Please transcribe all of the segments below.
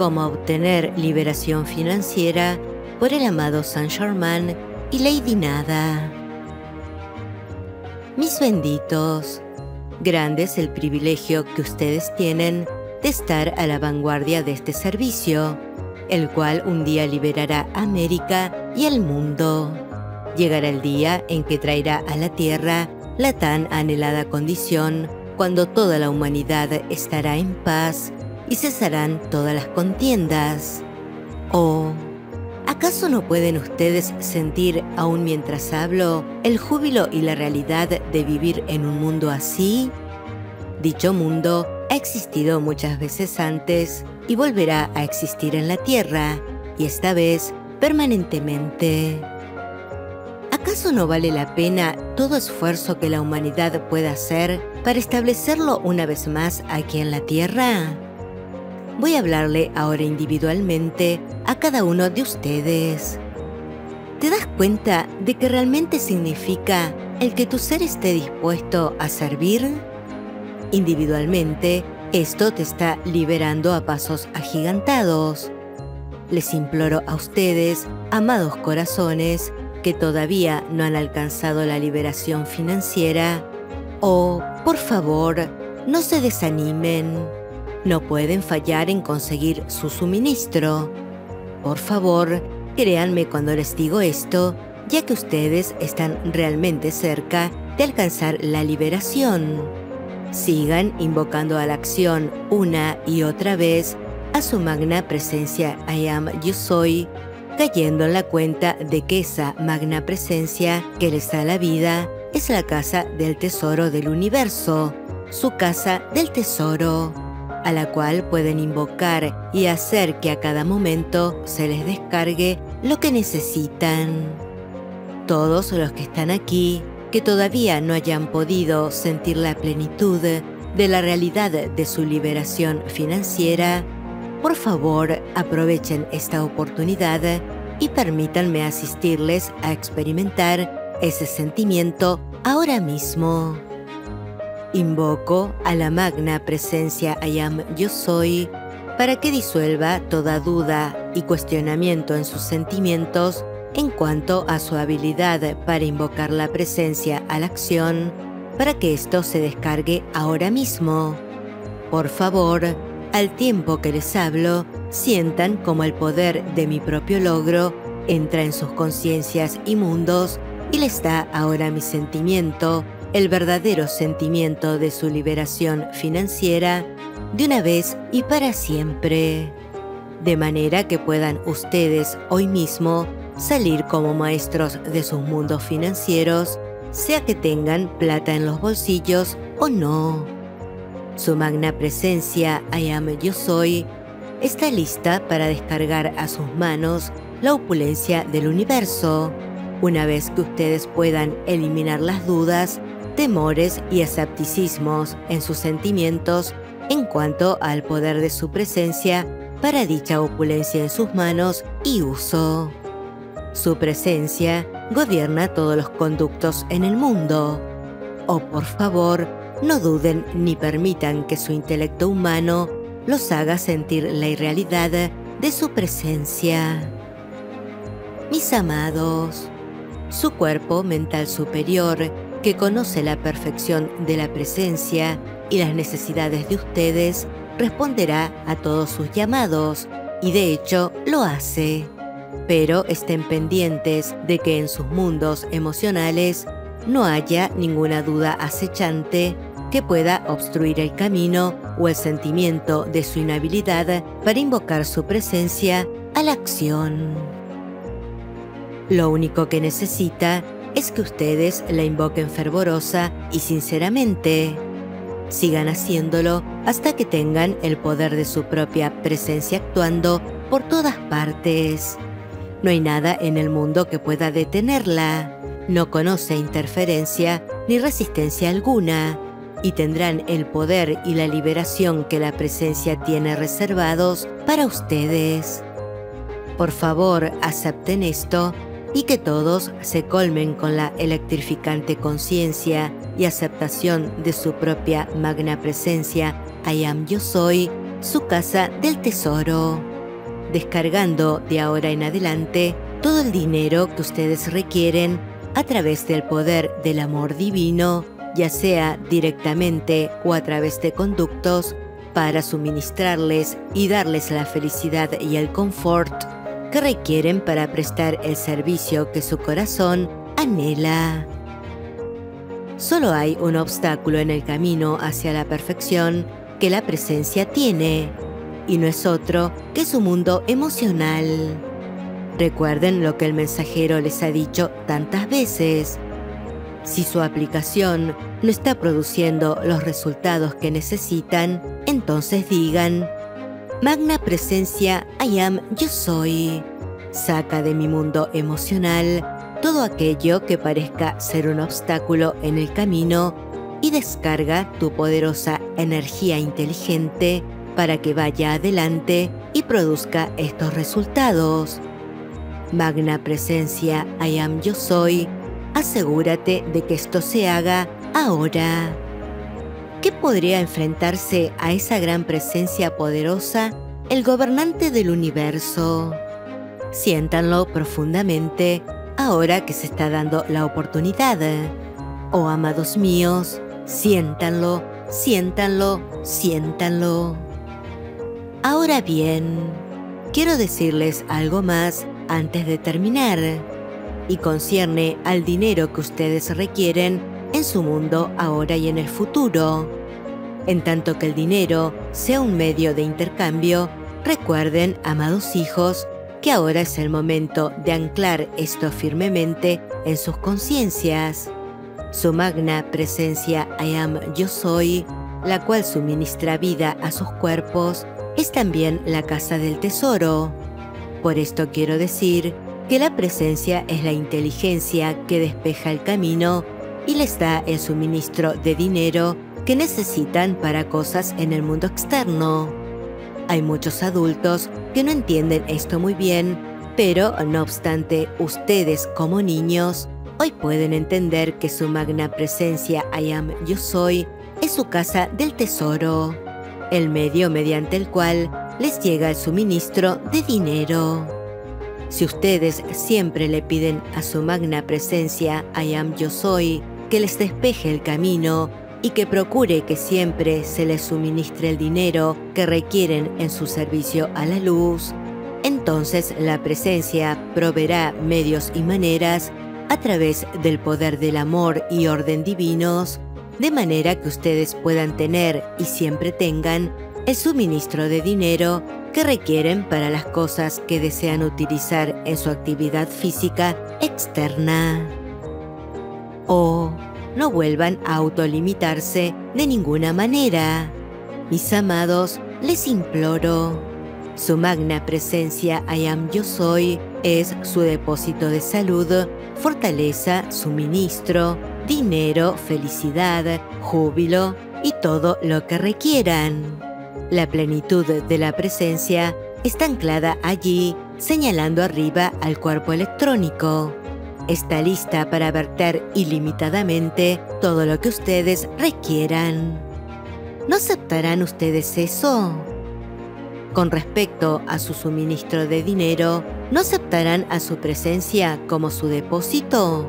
cómo obtener liberación financiera por el amado Saint Germain y Lady Nada. Mis benditos, grande es el privilegio que ustedes tienen de estar a la vanguardia de este servicio, el cual un día liberará a América y al mundo. Llegará el día en que traerá a la Tierra la tan anhelada condición cuando toda la humanidad estará en paz y cesarán todas las contiendas. ¿O acaso no pueden ustedes sentir, aún mientras hablo, el júbilo y la realidad de vivir en un mundo así? Dicho mundo ha existido muchas veces antes y volverá a existir en la Tierra, y esta vez permanentemente. ¿Acaso no vale la pena todo esfuerzo que la humanidad pueda hacer para establecerlo una vez más aquí en la Tierra? Voy a hablarle ahora individualmente a cada uno de ustedes. ¿Te das cuenta de que realmente significa el que tu ser esté dispuesto a servir? Individualmente, esto te está liberando a pasos agigantados. Les imploro a ustedes, amados corazones, que todavía no han alcanzado la liberación financiera, o, por favor, no se desanimen. No pueden fallar en conseguir su suministro. Por favor, créanme cuando les digo esto, ya que ustedes están realmente cerca de alcanzar la liberación. Sigan invocando a la acción una y otra vez a su magna presencia I am yo soy, cayendo en la cuenta de que esa magna presencia que les da la vida es la casa del tesoro del universo, su casa del tesoro, a la cual pueden invocar y hacer que a cada momento se les descargue lo que necesitan. Todos los que están aquí que todavía no hayan podido sentir la plenitud de la realidad de su liberación financiera, por favor aprovechen esta oportunidad y permítanme asistirles a experimentar ese sentimiento ahora mismo. Invoco a la magna presencia Ayam Yo Soy para que disuelva toda duda y cuestionamiento en sus sentimientos en cuanto a su habilidad para invocar la presencia a la acción, para que esto se descargue ahora mismo. Por favor, al tiempo que les hablo, sientan como el poder de mi propio logro entra en sus conciencias y mundos y les da ahora mi sentimiento, el verdadero sentimiento de su liberación financiera, de una vez y para siempre. De manera que puedan ustedes hoy mismo salir como maestros de sus mundos financieros, sea que tengan plata en los bolsillos o no. Su magna presencia, I am yo soy, está lista para descargar a sus manos la opulencia del universo, una vez que ustedes puedan eliminar las dudas, temores y escepticismos en sus sentimientos en cuanto al poder de su presencia para dicha opulencia en sus manos y uso. Su presencia gobierna todos los conductos en el mundo. O oh, por favor, no duden ni permitan que su intelecto humano los haga sentir la irrealidad de su presencia. Mis amados, su cuerpo mental superior, que conoce la perfección de la presencia y las necesidades de ustedes, responderá a todos sus llamados, y de hecho lo hace pero estén pendientes de que en sus mundos emocionales no haya ninguna duda acechante que pueda obstruir el camino o el sentimiento de su inhabilidad para invocar su presencia a la acción. Lo único que necesita es que ustedes la invoquen fervorosa y sinceramente. Sigan haciéndolo hasta que tengan el poder de su propia presencia actuando por todas partes. No hay nada en el mundo que pueda detenerla. No conoce interferencia ni resistencia alguna y tendrán el poder y la liberación que la presencia tiene reservados para ustedes. Por favor, acepten esto y que todos se colmen con la electrificante conciencia y aceptación de su propia magna presencia, I am yo soy, su casa del tesoro. descargando de ahora en adelante todo el dinero que ustedes requieren a través del poder del amor divino, ya sea directamente o a través de conductos, para suministrarles y darles la felicidad y el confort que requieren para prestar el servicio que su corazón anhela. Solo hay un obstáculo en el camino hacia la perfección que la presencia tiene, y no es otro que su mundo emocional. Recuerden lo que el mensajero les ha dicho tantas veces. Si su aplicación no está produciendo los resultados que necesitan, entonces digan, Magna Presencia, I am, yo soy. Saca de mi mundo emocional todo aquello que parezca ser un obstáculo en el camino y descarga tu poderosa energía inteligente para que vaya adelante y produzca estos resultados. Magna Presencia, I am yo soy, asegúrate de que esto se haga ahora. ¿Qué podría enfrentarse a esa gran presencia poderosa el gobernante del universo? Siéntanlo profundamente ahora que se está dando la oportunidad. Oh amados míos, siéntanlo, siéntanlo, siéntanlo. Ahora bien, quiero decirles algo más antes de terminar, y concierne al dinero que ustedes requieren en su mundo ahora y en el futuro. En tanto que el dinero sea un medio de intercambio, recuerden, amados hijos, que ahora es el momento de anclar esto firmemente en sus conciencias. Su magna presencia I am yo soy, la cual suministra vida a sus cuerpos, es también la casa del tesoro. Por esto quiero decir que la presencia es la inteligencia que despeja el camino y les da el suministro de dinero que necesitan para cosas en el mundo externo. Hay muchos adultos que no entienden esto muy bien, pero no obstante, ustedes como niños hoy pueden entender que su magna presencia I am yo soy es su casa del tesoro, el medio mediante el cual les llega el suministro de dinero. Si ustedes siempre le piden a su magna presencia I am yo soy que les despeje el camino y que procure que siempre se les suministre el dinero que requieren en su servicio a la luz, entonces la presencia proveerá medios y maneras a través del poder del amor y orden divinos, de manera que ustedes puedan tener y siempre tengan el suministro de dinero que requieren para las cosas que desean utilizar en su actividad física externa. O no vuelvan a autolimitarse de ninguna manera. Mis amados, les imploro. Su magna presencia I am yo soy es su depósito de salud, fortaleza, suministro, dinero, felicidad, júbilo y todo lo que requieran. La plenitud de la presencia está anclada allí, señalando arriba al cuerpo electrónico está lista para verter ilimitadamente todo lo que ustedes requieran. ¿No aceptarán ustedes eso? Con respecto a su suministro de dinero, ¿no aceptarán a su presencia como su depósito?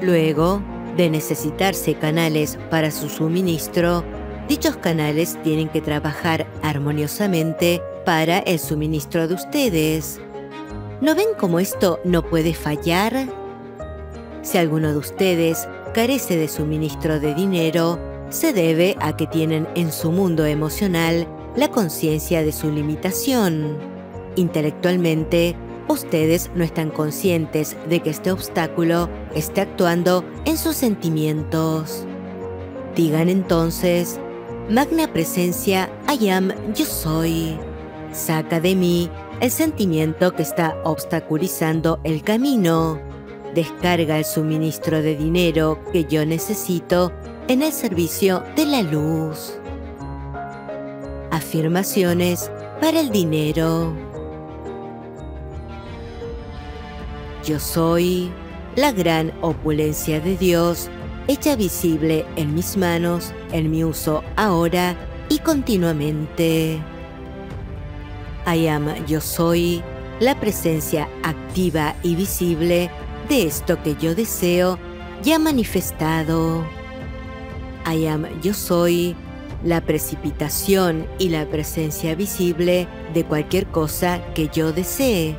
Luego, de necesitarse canales para su suministro, dichos canales tienen que trabajar armoniosamente para el suministro de ustedes. ¿No ven cómo esto no puede fallar? Si alguno de ustedes carece de suministro de dinero, se debe a que tienen en su mundo emocional la conciencia de su limitación. Intelectualmente, ustedes no están conscientes de que este obstáculo esté actuando en sus sentimientos. Digan entonces, Magna Presencia, I am, yo soy. Saca de mí el sentimiento que está obstaculizando el camino descarga el suministro de dinero que yo necesito en el servicio de la luz. Afirmaciones para el dinero. Yo soy la gran opulencia de Dios hecha visible en mis manos, en mi uso ahora y continuamente. I am yo soy la presencia activa y visible de esto que yo deseo ya manifestado. I am yo soy la precipitación y la presencia visible de cualquier cosa que yo desee,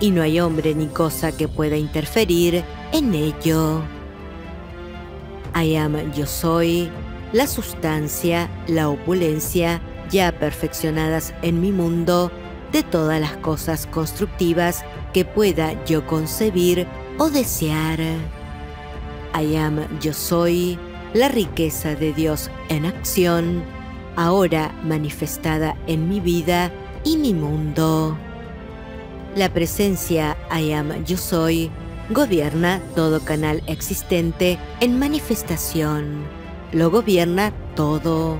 y no hay hombre ni cosa que pueda interferir en ello. I am yo soy la sustancia, la opulencia ya perfeccionadas en mi mundo de todas las cosas constructivas que pueda yo concebir o desear. I am yo soy la riqueza de Dios en acción, ahora manifestada en mi vida y mi mundo. La presencia I am yo soy gobierna todo canal existente en manifestación. Lo gobierna todo.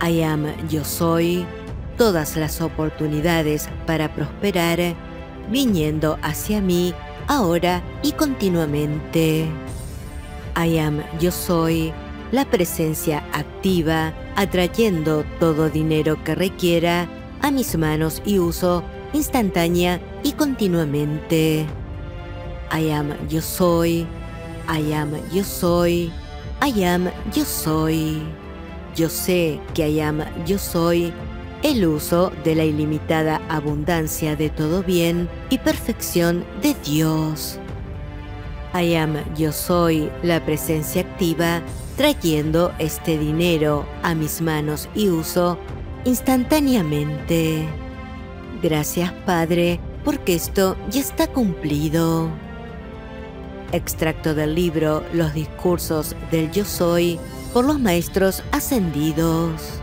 I am yo soy todas las oportunidades para prosperar viniendo hacia mí ahora y continuamente. I am yo soy la presencia activa atrayendo todo dinero que requiera a mis manos y uso instantánea y continuamente. I am yo soy, I am yo soy, I am yo soy. Yo sé que I am yo soy el uso de la ilimitada abundancia de todo bien y perfección de Dios. I am yo soy la presencia activa trayendo este dinero a mis manos y uso instantáneamente. Gracias Padre, porque esto ya está cumplido. Extracto del libro Los discursos del yo soy por los maestros ascendidos.